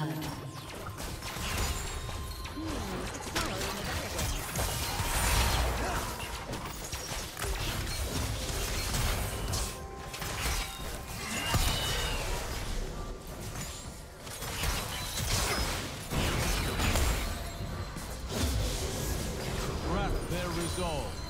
blood. Wrap their resolve.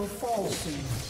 Will fall soon.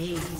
Ace.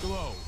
Glow.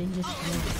Been destroyed.